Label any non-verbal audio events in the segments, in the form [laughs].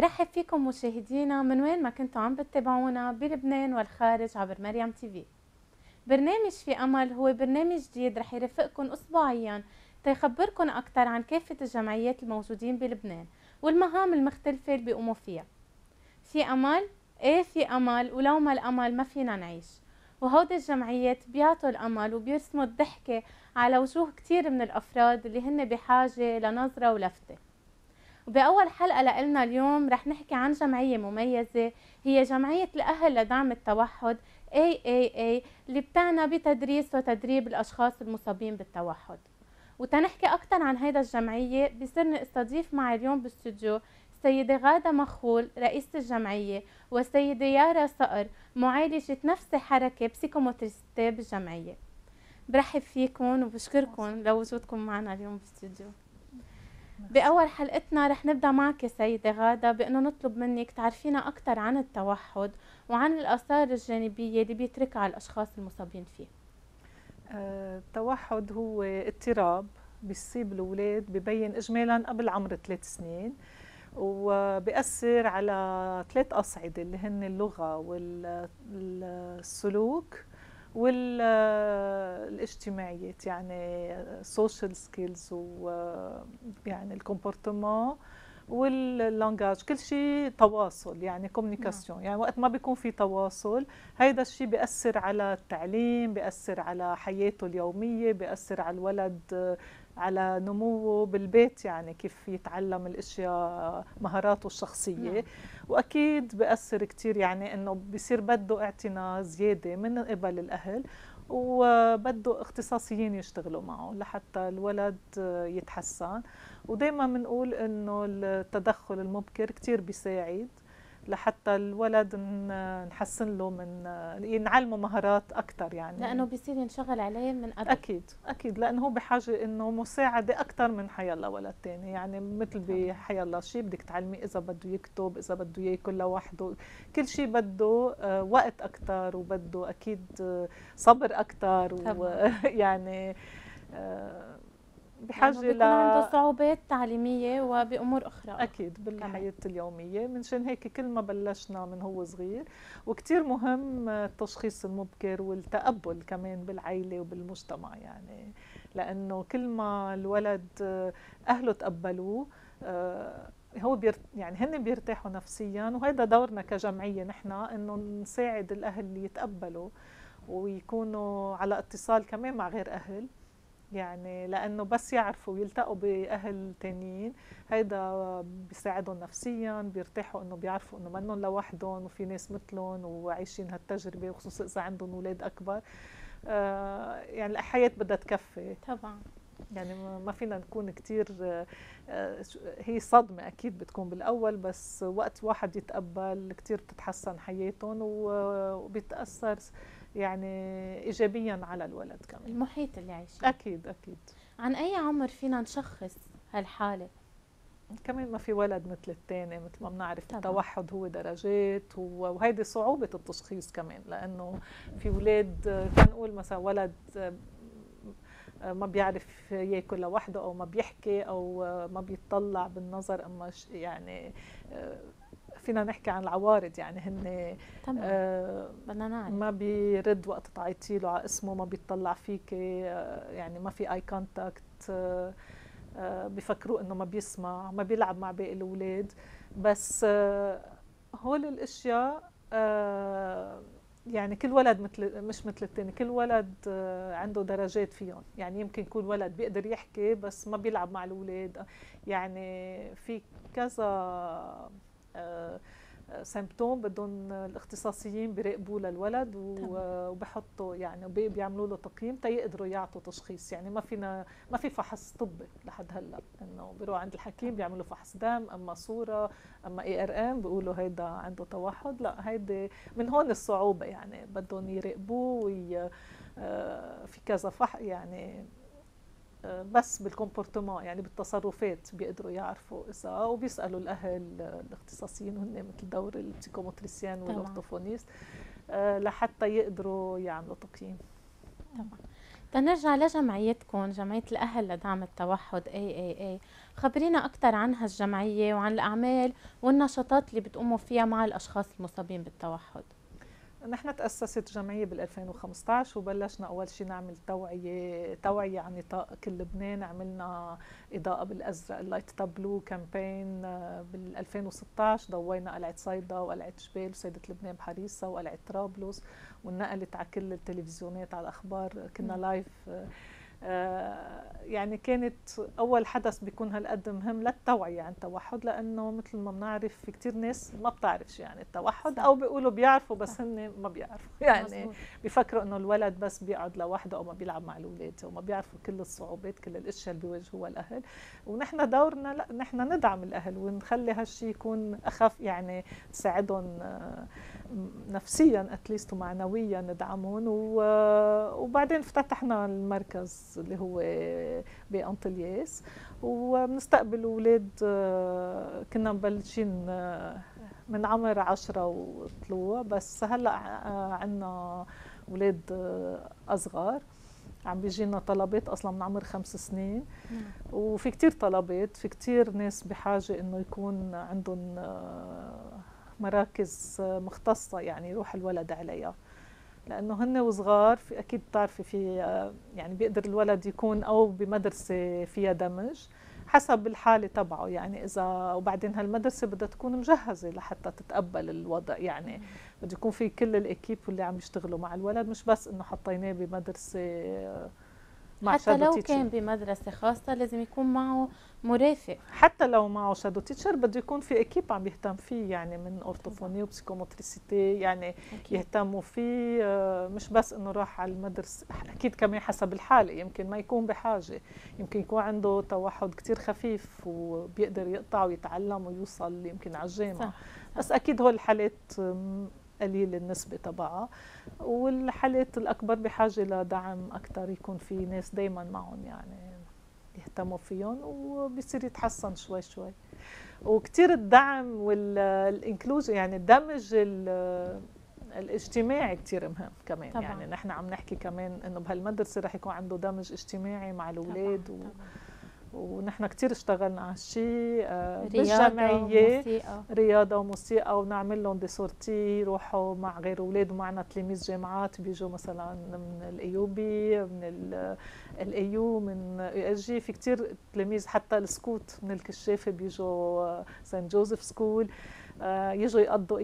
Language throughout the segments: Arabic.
برحب فيكم مشاهدينا من وين ما كنتوا عم بتتابعونا بلبنان والخارج عبر مريم تي في. برنامج في أمل هو برنامج جديد رح يرافقكم أسبوعيا تيخبركم أكثر عن كافة الجمعيات الموجودين بلبنان والمهام المختلفة اللي بيقوموا فيها. في أمل؟ إيه في أمل؟ ولو ما الأمل ما فينا نعيش. وهودي الجمعيات بيعطوا الأمل وبيرسموا الضحكة على وجوه كتير من الأفراد اللي هن بحاجة لنظرة ولفتة. وبأول حلقة لنا اليوم رح نحكي عن جمعية مميزة هي جمعية الأهل لدعم التوحد AAA اللي بتعنى بتدريس وتدريب الأشخاص المصابين بالتوحد. وتنحكي أكثر عن هيدا الجمعية بصيرني أستضيف معي اليوم بالاستوديو السيدة غادة مخول رئيسة الجمعية والسيدة يارا صقر معالجة نفس حركة بسيكوموتريستي بالجمعية. برحب فيكم وبشكركم لوجودكم معنا اليوم بالاستوديو بأول حلقتنا رح نبدأ معك سيدة غادة بأنه نطلب منك تعرفينا أكثر عن التوحد وعن الآثار الجانبية اللي بيتركها على الأشخاص المصابين فيه. آه، التوحد هو اضطراب بيصيب الأولاد ببين إجمالا قبل عمر ثلاث سنين وبيأثر على ثلاث أصعدة اللي هن اللغة والسلوك والاجتماعيات يعني social skills ويعني ال comportement وال langage كل شيء تواصل يعني communication نعم. يعني وقت ما بيكون في تواصل هيدا الشيء بيأثر على التعليم بيأثر على حياته اليومية بيأثر على الولد على نموه بالبيت يعني كيف يتعلم الأشياء مهاراته الشخصية. نعم. وأكيد بأثر كثير يعني إنه بصير بده اعتناء زيادة من قبل الأهل وبده اختصاصيين يشتغلوا معه لحتى الولد يتحسن. ودائما بنقول إنه التدخل المبكر كثير بيساعد. لحتى الولد نحسن له من ينعلمه مهارات أكثر يعني. لأنه بيصير ينشغل عليه من قبل. أكيد أكيد. لأنه هو بحاجة إنه مساعدة أكثر من حيلا ولد ثاني يعني مثل بحيلا شيء بدك تعلمي إذا بده يكتب إذا بده يأكل لوحده. كل شيء بده آه، وقت أكثر وبده أكيد آه، صبر أكثر ويعني [laughs] بحاجة ل عنده صعوبات تعليمية وبأمور أخرى. أكيد بالحياة اليومية. منشان هيك كل ما بلشنا من هو صغير وكثير مهم التشخيص المبكر والتقبل كمان بالعائله وبالمجتمع يعني. لأنه كل ما الولد أهله تقبلوه آه، هو بيرت يعني هن بيرتاحوا نفسيا. وهذا دورنا كجمعية نحن إنه نساعد الأهل يتقبلوا ويكونوا على اتصال كمان مع غير أهل. يعني لأنه بس يعرفوا يلتقوا بأهل تانيين هيدا بيساعدهم نفسيا بيرتاحوا إنه بيعرفوا إنه منهم لوحدهم وفي ناس مثلهم وعايشين هالتجربة وخصوصا إذا عندهم أولاد أكبر. آه يعني الحياة بدها تكفي. طبعا. يعني ما فينا نكون كثير آه هي صدمة أكيد بتكون بالأول بس وقت واحد يتقبل كثير بتتحسن حياتهم وبيتأثر. يعني ايجابيا على الولد كمان. المحيط اللي عايشين أكيد أكيد. عن أي عمر فينا نشخص هالحالة؟ كمان ما في ولد مثل الثاني مثل ما بنعرف التوحد هو درجات وهيدي صعوبة التشخيص كمان لأنه في أولاد تنقول مثلا ولد ما بيعرف ياكل لوحده أو ما بيحكي أو ما بيطلع بالنظر أما يعني فينا نحكي عن العوارض يعني هن تمام. آه بدنا نعرف. ما بيرد وقت تعيطي له على اسمه ما بيطلع فيك آه يعني ما في eye contact آه آه بفكروا إنه ما بيسمع ما بيلعب مع باقي الأولاد. بس آه هول الأشياء آه يعني كل ولد مثل مش مثل الثاني كل ولد آه، عنده درجات فيهم. يعني يمكن يكون ولد بيقدر يحكي بس ما بيلعب مع الأولاد. يعني في كذا سيمبتوم بدهم الاختصاصيين بيراقبوه للولد وبحطوا يعني بيعملوا له تقييم تيقدروا يعطوا تشخيص. يعني ما فينا ما في فحص طبي لحد هلأ. إنه بيروح عند الحكيم بيعملوا فحص دم أما صورة أما IRM بيقولوا هيدا عنده توحد. لأ هيدي من هون الصعوبة يعني بدهم يراقبوه وي آه، في كذا فح يعني بس بال comportement يعني بالتصرفات بيقدروا يعرفوا إذا وبيسألوا الأهل الاختصاصيين هن مثل دور ال psychomotricien وال orthophoniste آه، لحتى يقدروا يعملوا تقييم. طبعا تنرجع لجمعيتكم جمعية الأهل لدعم التوحد AAA خبرينا أكثر عن هالجمعية وعن الأعمال والنشاطات اللي بتقوموا فيها مع الأشخاص المصابين بالتوحد. نحن تأسست جمعية بال 2015 وبلشنا أول شيء نعمل توعية توعية عن نطاق كل لبنان. عملنا إضاءة بالأزرق ال Light It Up Blue campaign بال 2016 ضوينا قلعة صيدا وقلعة جبيل وسيدة لبنان بحريصة وقلعة طرابلس ونقلت على كل التلفزيونات على الأخبار. كنا live آه، يعني كانت أول حدث بيكون هالقد مهم للتوعية عن التوحد لأنه مثل ما بنعرف في كثير ناس ما بتعرفش يعني التوحد أو بيقولوا بيعرفوا بس هن ما بيعرفوا. [laughs] يعني بيفكروا إنه الولد بس بيقعد لوحده أو ما بيلعب مع الأولاد وما بيعرفوا كل الصعوبات كل الأشياء اللي بيواجهوها الأهل. ونحن دورنا لا نحن ندعم الأهل ونخلي هالشيء يكون أخف يعني تساعدهم آه، نفسيا اتليست ومعنويا ندعمهم وبعدين افتتحنا المركز. اللي هو بانطلياس وبنستقبل أولاد كنا مبلشين من عمر عشرة وطلوع بس هلأ عندنا أولاد أصغر. عم بيجينا طلبات أصلا من عمر خمس سنين. نعم. وفي كتير طلبات في كتير ناس بحاجة إنه يكون عندهم مراكز مختصة يعني يروح الولد عليها. لأنه هن وصغار في أكيد بتعرفي في يعني بيقدر الولد يكون أو بمدرسة فيها دمج حسب الحالة تبعه. يعني إذا وبعدين هالمدرسة بدها تكون مجهزة لحتى تتقبل الوضع. يعني بده يكون في كل ال équipe اللي عم يشتغلوا مع الولد مش بس إنه حطيناه بمدرسة مع حتى لو teacher. كان بمدرسة خاصة لازم يكون معه مرافق حتى لو معه shadow teacher بده يكون في équipe عم يهتم فيه يعني من orthophonie و psychomotricité يعني أكيد. يهتموا فيه آه، مش بس إنه راح على المدرسة أكيد كمان حسب الحالة يمكن ما يكون بحاجة يمكن يكون عنده توحد كتير خفيف وبيقدر يقطع ويتعلم ويوصل يمكن على الجامعة بس أكيد هول الحالات قليل النسبة تبعها والحالات الأكبر بحاجة لدعم أكثر يكون في ناس دايما معهم يعني يهتموا فيهم وبصير يتحسن شوي شوي وكثير الدعم وال inclusion يعني الدمج الاجتماعي كثير مهم كمان طبعا. يعني نحن عم نحكي كمان إنه بهالمدرسة رح يكون عنده دمج اجتماعي مع الأولاد طبعا. و... طبعا. ونحن كثير اشتغلنا على الشيء آه، بالجمعيه رياضه رياضة وموسيقى ونعمل لهم des sorties يروحوا مع غير أولاد ومعنا تلاميذ جامعات بيجوا مثلا من ال AUB من ال AU من ESG. في كثير تلاميذ حتى ال scouts من الكشافه بيجوا Saint Joseph School. آه، يجوا يقضوا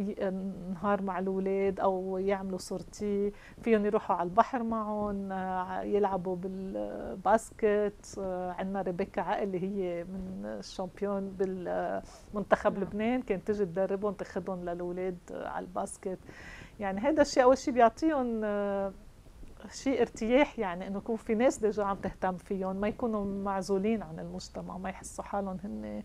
نهار مع الاولاد أو يعملوا sortie فيهم يروحوا على البحر معهم آه، يلعبوا بال basket آه، عندنا ريبيكا عقل اللي هي من ال champions بالمنتخب نعم. لبنان. كانت تجي تدربهم تاخذهم للاولاد على ال basket. يعني هذا الشيء أول شيء بيعطيهم شيء ارتياح يعني إنه يكون في ناس déjà عم تهتم فيهم ما يكونوا معزولين عن المجتمع ما يحسوا حالهم هن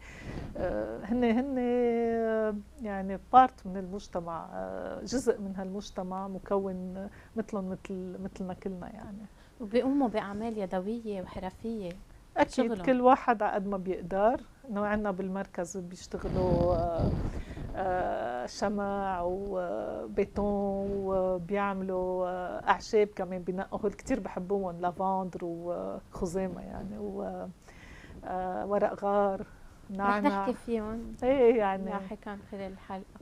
آه، هن هن آه، يعني part من المجتمع آه، جزء من هالمجتمع مكون مثلهم مثل مثلنا كلنا يعني وبيقوموا بأعمال يدوية وحرفية أكيد شغلهم. كل واحد على قد ما بيقدر إنه عندنا بالمركز بيشتغلوا شمع وزيتون وبيعملوا آه، أعشاب كمان بنقوا كثير بحبوهم lavande وخزامه يعني وورق آه، غار نعناع. رح نحكي فيهم. إيه يعني. لاحقا خلال الحلقة.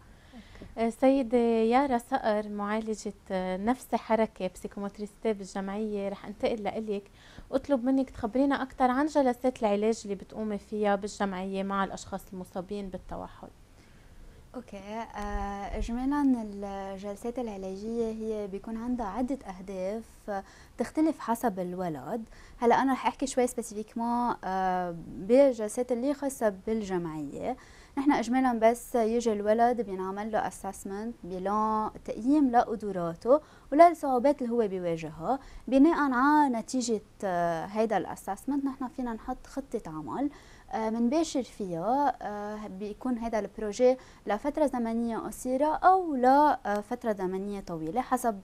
سيدة يارا صقر معالجة نفس حركية psychomotricité بالجمعية رح انتقل لإلك. واطلب منك تخبرينا أكثر عن جلسات العلاج اللي بتقومي فيها بالجمعية مع الأشخاص المصابين بالتوحد. okay. آه، اجمالا الجلسات العلاجية هي بيكون عندها عدة أهداف تختلف حسب الولد. هلأ أنا رح أحكي شوي spécifiquement آه، بالجلسات اللي خاصة بالجمعية. نحن اجمالا بس يجي الولد بينعمل له assessment plan تقييم لقدراته وللصعوبات اللي هو بيواجهها بناء على نتيجة آه، هيدا ال assessment نحن فينا نحط خطة عمل آه، فيها آه، بيكون هذا ال projet لفترة زمنية قصيرة أو لفترة زمنية طويلة حسب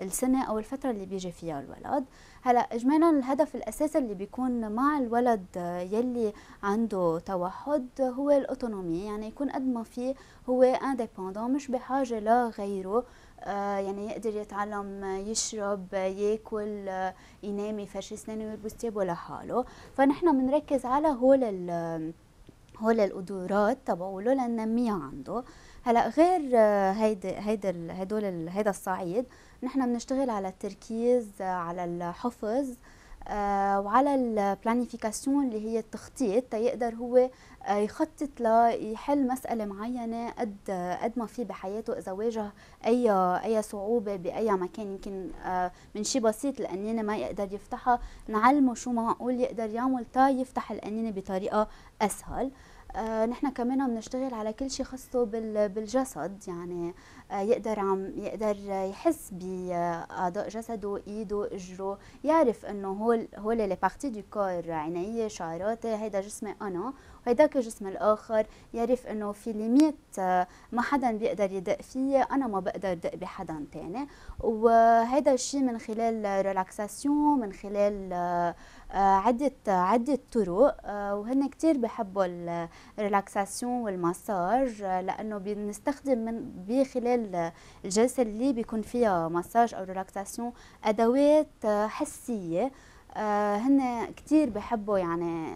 السنة أو الفترة اللي بيجي فيها الولد. هلأ اجمالا الهدف الأساسي اللي بيكون مع الولد يلي عنده توحد هو ال autonomie يعني يكون قد ما في هو indépendant مش بحاجة لغيره. يعني يقدر يتعلم يشرب ياكل آه ينام يفرش اسنانه ويلبس ثيابه لحاله فنحن بنركز على هول هول القدرات تبعوله لننميها عنده. هلأ غير آه، هيدي هيدا هدول هيدا الصعيد نحن بنشتغل على التركيز آه، على الحفظ آه، وعلى البلانيفيكاسيون اللي هي التخطيط تيقدر هو يخطط ليحل مسألة معينة قد قد ما في بحياته إذا واجه أي أي صعوبة بأي مكان. يمكن من شيء بسيط القنينة ما يقدر يفتحها. نعلمه شو معقول يقدر يعمل تا يفتح القنينة بطريقة أسهل. آه نحن كمان بنشتغل على كل شيء خاصه بالجسد. يعني آه يقدر عم يقدر يحس باعضاء جسده إيده إجره يعرف إنه هول هول les parties du corps عينيه شعراتي هيدا جسمي أنا وهيداك الجسم الآخر يعرف إنه في limite آه ما حدا بيقدر يدق فيه أنا ما بقدر دق بحدا تاني وهيدا الشيء من خلال relaxation من خلال آه آه، عدة عدة طرق آه، وهن كتير بحبوا ال relaxation وال massage آه، لأنه بنستخدم من بخلال الجلسة اللي بيكون فيها مساج أو relaxation أدوات حسية آه هن كتير بحبوا يعني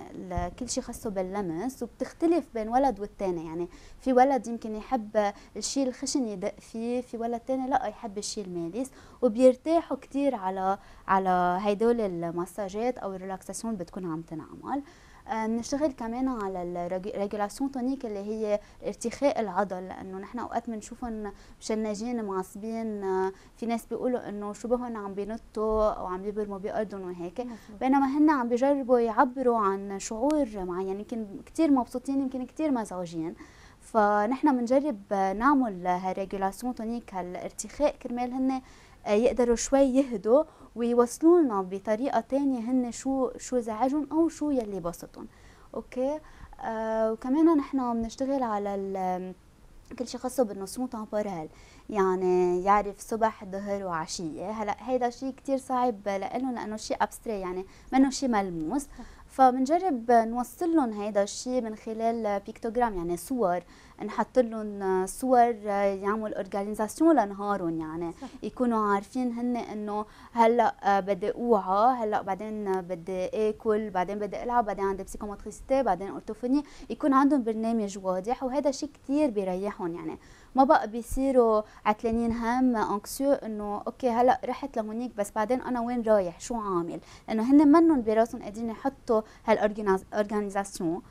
كل شيء خاصه باللمس وبتختلف بين ولد والتاني. يعني في ولد يمكن يحب الشيء الخشن يدق فيه في ولد تاني لا يحب الشيء المالس وبيرتاحوا كتير على على هيدول المساجات أو ال relaxation بتكون عم تنعمل. بنشتغل كمان على ال régulation tonique اللي هي ارتخاء العضل لأنه نحن أوقات بنشوفهم مشنجين معصبين آه، في ناس بيقولوا إنه بهن عم بينطوا أو عم يبرموا بأرضهم وهيك. بينما هن عم بيجربوا يعبروا عن شعور معين يمكن كثير مبسوطين يمكن كثير مزعوجين. فنحن بنجرب نعمل هال régulation tonique هالارتخاء كرمال هن آه، يقدروا شوي يهدوا ويوصلوا لنا بطريقة تانية هن شو شو زعجهم أو شو يلي بسطهم. okay؟ آه وكمان نحن بنشتغل على كل شيء خاصة بال notions temporelles يعني يعرف صبح ظهر وعشية. هلأ هيدا شيء كثير صعب لهم لأنه شيء abstrait يعني منه شيء ملموس. فبنجرب نوصل لهم هيدا الشيء من خلال pictogrammes يعني صور. نحط لهم صور يعمل organisation لنهارهم يعني. صح. يكونوا عارفين هن إنه هلأ بدي أوعى هلأ بعدين بدي آكل بعدين بدي ألعب بعدين عندي psychomotricité بعدين orthophonie يكون عندهم برنامج واضح وهذا شيء كثير بيريحهم يعني. ما بقى بيصيروا عتلانين هم anxieux إنه okay هلأ رحت لهونيك بس بعدين أنا وين رايح؟ شو عامل؟ لأنه هن منهم براسهم قادرين يحطوا هال organisation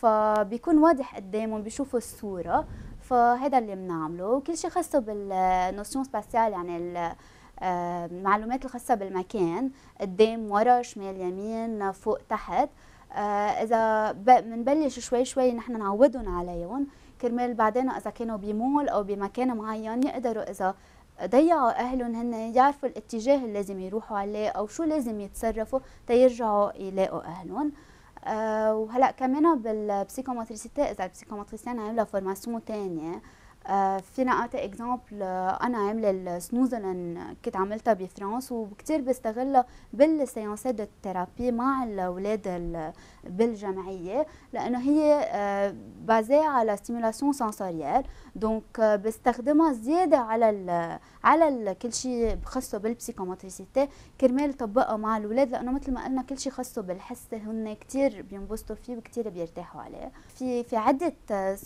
فبيكون واضح قدامهم بيشوفوا الصورة فهذا اللي بنعمله. وكل شيء خاصه بال notion spatiale يعني المعلومات الخاصة بالمكان قدام ورا شمال يمين فوق تحت. آه، إذا بنبلش شوي شوي نحن نعودهم عليهم كرمال بعدين إذا كانوا بمول أو بمكان معين يقدروا إذا ضيعوا أهلهم هن يعرفوا الاتجاه اللي لازم يروحوا عليه أو شو لازم يتصرفوا تيرجعوا يلاقوا أهلهم. أه وهلا كمان بال psychomotricité إذا ال psychomotricienne عامله formation ثانية آه، فينا أعطي example آه، أنا عاملة ال Snoezelen كنت عملتها بفرنسا وكثير بستغلها بال séances ال thérapie مع الأولاد بالجمعية لأنه هي basée آه، على stimulation sensorielle donc بستخدمها زيادة على ال على ال كل شيء خاصه بال psychomotricité كرمال طبقها مع الأولاد لأنه مثل ما قلنا كل شيء خاصه بالحس هن كثير بينبسطوا فيه وكثير بيرتاحوا عليه. في في عدة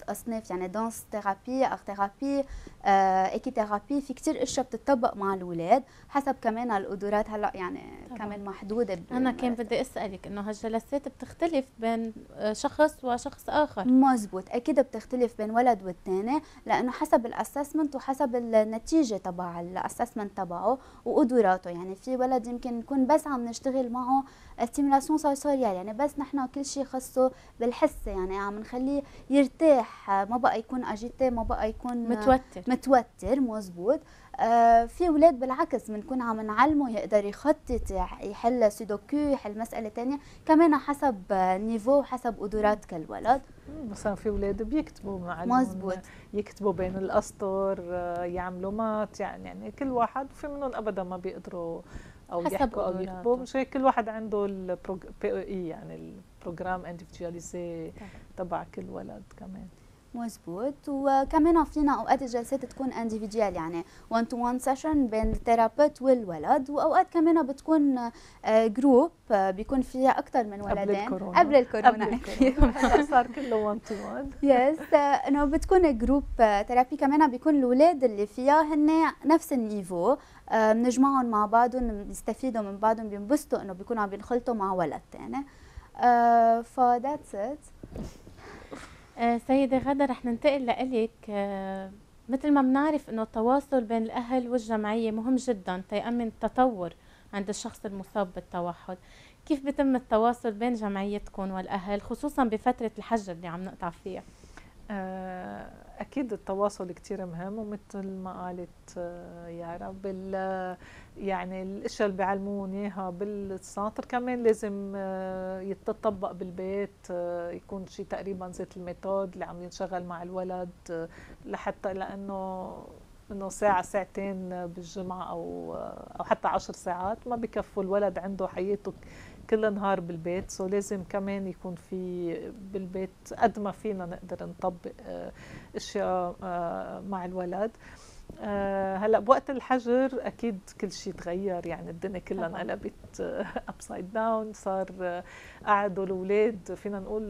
أصناف يعني danse thérapie thérapie équithérapie في كثير أشياء بتطبق مع الأولاد حسب كمان القدرات. هلأ يعني طبعا. كمان محدودة أنا كان بدي أسألك إنه هالجلسات بتختلف بين آه، شخص وشخص آخر؟ مزبوط. أكيد بتختلف بين ولد والثاني لأنه حسب ال assessment وحسب النتيجة تبع ال assessment تبعه وقدراته. يعني في ولد يمكن نكون بس عم نشتغل معه stimulation sensorielle يعني بس نحن كل شيء خصه بالحس يعني عم نخليه يرتاح ما بقى يكون agité ما بقى يكون متوتر. متوتر مزبوط. في أولاد بالعكس بنكون عم نعلمه يقدر يخطط يحل سودوكو يحل مسألة ثانية كمان حسب niveau وحسب قدرات كل ولد مثلا في أولاد بيكتبوا مع مزبوط يكتبوا بين الأسطر آه، يعملوا maths يعني يعني كل واحد في منهم ابدا ما بيقدروا أو يحكوا أو. يكتبوا. مش هيك كل واحد عنده ال P E I يعني ال programme individualisé تبع كل ولد كمان. مزبوط وكمان فينا أوقات الجلسات تكون individuelle يعني 1 to 1 session بين ال thérapeute والولد. وأوقات كمان بتكون group بيكون فيها أكثر من قبل ولدين. الكورونا. قبل الكورونا. قبل. الكورونا. [laughs] صار كله 1 to 1 yes إنه بتكون group therapy كمان بيكون أولاد اللي فيها هن نفس ال niveau آه، بنجمعهم مع بعضهم بيستفيدوا من بعضهم بينبسطوا إنه بيكونوا عم بينخلطوا مع ولد ثاني فذاتس ات آه، سيدة غدا رح ننتقل لإلك. آه، مثل ما بنعرف إنه التواصل بين الأهل والجمعية مهم جدا تيأمن التطور عند الشخص المصاب بالتوحد. كيف بيتم التواصل بين جمعيتكم والأهل خصوصا بفترة الحجر اللي عم نقطع فيها؟ آه، أكيد التواصل كتير مهم ومثل ما قالت آه، يارا بال يعني الأشياء اللي بيعلمون إياها بال center كمان لازم آه، يتطبق بالبيت آه، يكون شيء تقريبا ذات ال method اللي عم ينشغل مع الولد آه، لحتى لأنه إنه ساعة ساعتين بالجمعة أو أو حتى عشر ساعات. ما بكفوا الولد عنده حياته كل نهار بالبيت. so لازم كمان يكون في بالبيت قد ما فينا نقدر نطبق آه، أشياء آه، مع الولد. آه، هلأ بوقت الحجر أكيد كل شيء تغير. يعني الدنيا كلها. انقلبت upside down صار قعدوا الأولاد فينا نقول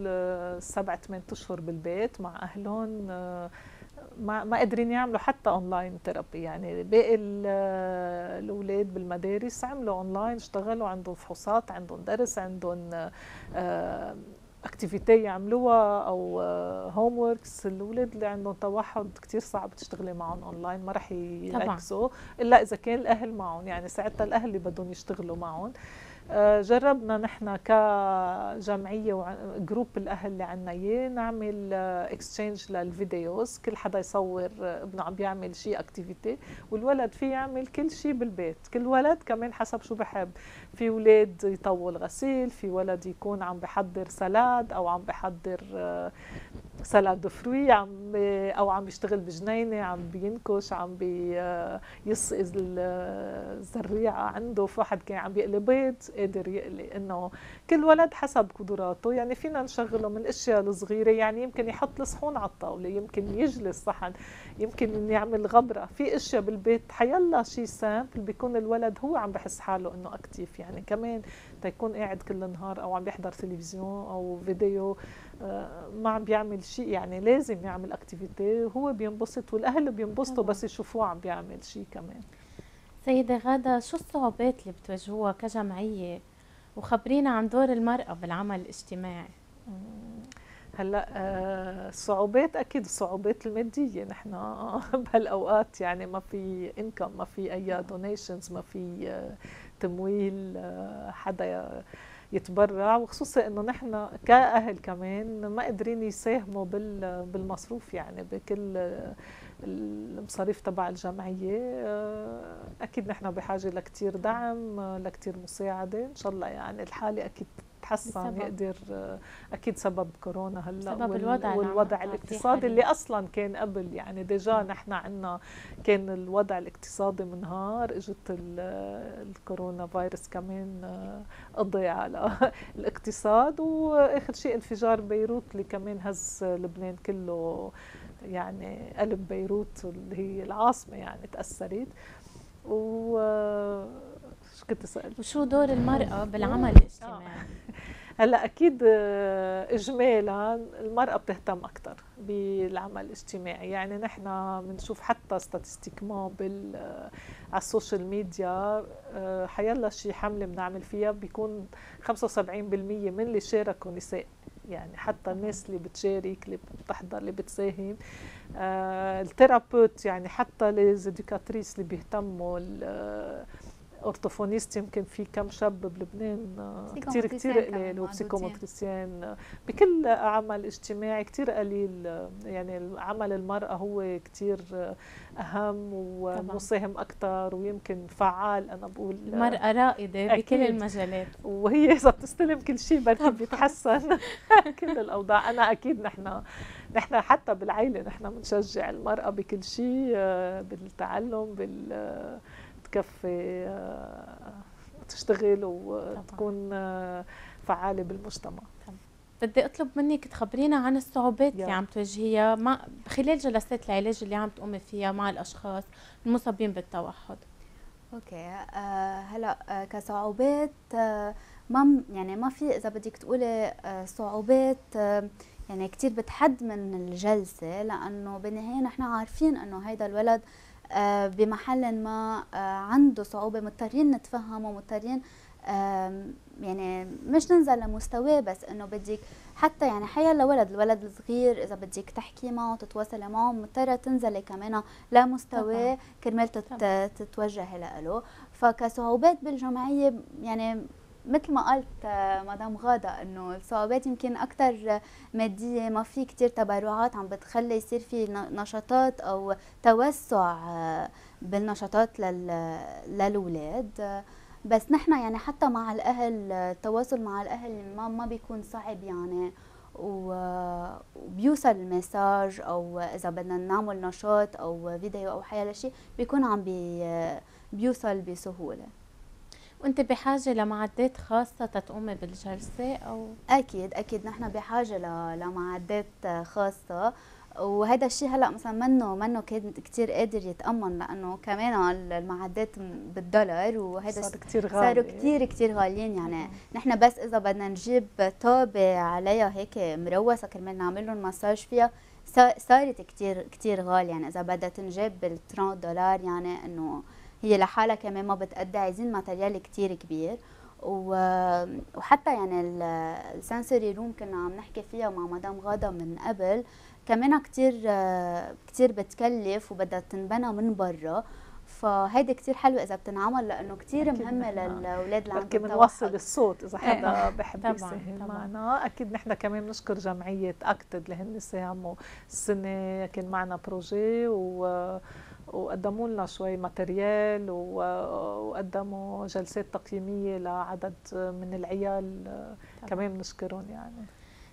سبع ثمان أشهر بالبيت مع أهلهم ما ما قادرين يعملوا حتى online therapy يعني باقي ال- الأولاد بالمدارس عملوا اونلاين اشتغلوا عندهم فحوصات عندهم درس عندهم activity يعملوها أو homeworks الأولاد اللي عندهم توحد كتير صعب تشتغلي معهم اونلاين ما رح يركزوا إلا إذا كان الأهل معهم يعني ساعتها الأهل اللي بدهم يشتغلوا معهم. آه، جربنا نحن كجمعية group الأهل اللي عنا إياه نعمل exchange لل videos. كل حدا يصور آه، ابنه عم بيعمل شيء activity والولد فيه يعمل كل شيء بالبيت. كل ولد كمان حسب شو بحب. في أولاد يطول غسيل في ولد يكون عم بحضر salade أو عم بحضر آه، salade fruits عم أو عم بيشتغل بجنينة عم بينكش عم بيسقي الزريعة عنده في واحد كان عم بيقلي بيض قادر يقلي إنه كل ولد حسب قدراته. يعني فينا نشغله من الأشياء الصغيرة يعني يمكن يحط الصحون على الطاولة يمكن يجلس صحن يمكن يعمل غبرة. في أشياء بالبيت حيلا شيء simple بيكون الولد هو عم بحس حاله إنه actif. يعني كمان تيكون قاعد كل النهار أو عم بيحضر تلفزيون أو فيديو آه، ما عم بيعمل شيء يعني لازم يعمل activity وهو بينبسط والأهل بينبسطوا. بس يشوفوه عم بيعمل شيء كمان. سيدة غادة شو الصعوبات اللي بتواجهوها كجمعية؟ وخبرينا عن دور المرأة بالعمل الاجتماعي. هلأ آه، الصعوبات أكيد الصعوبات المادية. نحن [laughs] بهالأوقات يعني ما في انكم ما في أي donations ما في آه، تمويل آه، حدا يتبرع وخصوصا إنه نحن كأهل كمان ما قادرين يساهموا بال- بالمصروف يعني بكل المصاريف تبع الجمعية. آه، أكيد نحن بحاجة لكتير دعم لكتير مساعدة. إن شاء الله يعني الحالة أكيد بسبب- يقدر أكيد سبب كورونا هلأ بسبب الوضع اللي عم والوضع فيه الاقتصادي اللي. أصلا كان قبل يعني ديجا نحن عندنا كان الوضع الاقتصادي منهار إجت ال- الكورونا فيروس كمان آه، قضي على [laughs] الاقتصاد وآخر شيء انفجار بيروت اللي كمان هز لبنان كله يعني قلب بيروت اللي هي العاصمة يعني تأثرت و كنت اسال وشو دور المرأة بالعمل الاجتماعي؟ هلا أكيد آه، اجمالا المرأة بتهتم أكثر بالعمل الاجتماعي. يعني نحن بنشوف حتى statistiquement بال آه، على ال social media آه، حيلا شي حملة بنعمل فيها بيكون 75% من اللي شاركوا نساء. يعني حتى الناس اللي بتشارك اللي بتحضر اللي بتساهم. آه ال thérapeutes يعني حتى les éducatrices اللي بيهتموا orthophonistes يمكن في كم شاب بلبنان آه، كثير كثير قليل معدودين. و psychomotriciens آه، بكل عمل اجتماعي كثير قليل آه، يعني عمل المرأة هو كثير أهم ومساهم أكثر ويمكن فعال أنا بقول آه، المرأة رائدة بكل أكيد. المجالات. وهي [laughs] إذا بتستلم كل شيء بركي بيتحسن. [laughs] كل الأوضاع. أنا أكيد نحن نحن حتى بالعائله نحن بنشجع المرأة بكل شيء بالتعلم بال تكفي آه، تشتغل وتكون آه، فعالة بالمجتمع. بدي أطلب منك تخبرينا عن الصعوبات اللي. عم تواجهيها مع خلال جلسات العلاج اللي عم تقومي فيها مع الأشخاص المصابين بالتوحد. أوكي آه هلا آه كصعوبات آه ما م- يعني ما في إذا بدك تقولي آه صعوبات آه يعني كثير بتحد من الجلسة لأنه بالنهاية نحن عارفين إنه هيدا الولد آه بمحل ما آه عنده صعوبة مضطرين نتفهمه مضطرين آم، يعني مش ننزل لمستواه بس إنه بدك حتى يعني حيا ولد الولد الصغير إذا بدك تحكي معه تتواصلي معه مضطرة تنزلي كمان لمستواه كرمال تت- تتوجهي له فكصعوبات بالجمعية يعني مثل ما قالت آه، مدام غادة إنه الصعوبات يمكن أكثر مادية ما في كتير تبرعات عم بتخلي يصير في نشاطات أو توسع آه، بالنشاطات لل- للاولاد بس نحن يعني حتى مع الأهل التواصل مع الأهل ما ما بيكون صعب يعني. وبيوصل المساج أو إذا بدنا نعمل نشاط أو فيديو أو حيلا شيء بيكون عم بي بيوصل بسهولة. وأنت بحاجة لمعدات خاصة تتقومي بالجلسة أو؟ أكيد أكيد. نحن بحاجة لمعدات خاصة. وهذا الشيء هلأ مثلا منه منه كثير قادر يتأمن لأنه كمان المعدات بالدولار وهذا صار كثير غالي صاروا كثير كثير غاليين. يعني نحن بس إذا بدنا نجيب طابة عليها هيك مروسة كرمال نعمل لهم مساج فيها صا- صارت كثير كثير غالية. يعني إذا بدها تنجاب بال 30 دولار يعني إنه هي لحالها كمان ما بتأدي عايزين ماتريال كثير كبير. وحتى يعني ال- ال sensory room كنا عم نحكي فيها مع مدام غادة من قبل كمان كتير كتير بتكلف وبدها تنبنى من برا. فهيدي كتير حلوة إذا بتنعمل لأنه كتير أكيد مهمة للأولاد اللي عندهم بنوصل الصوت إذا حدا بحب يساهم. معنا. أكيد نحن كمان بنشكر جمعية أكتد اللي هن ساهموا السنة كان معنا projet و وقدموا لنا شوي matériel وقدموا جلسات تقييمية لعدد من العيال كمان بنشكرهم يعني.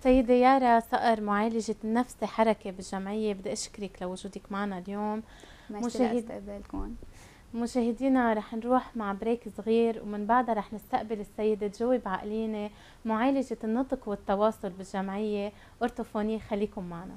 سيدة يارا صقر معالجة النفس حركة بالجمعية. بدي أشكرك لوجودك معنا اليوم. مشاهد- مشاهدينا رح نروح مع بريك صغير ومن بعدها رح نستقبل السيدة جوي بعقلينة معالجة النطق والتواصل بالجمعية. أورتوفوني خليكم معنا.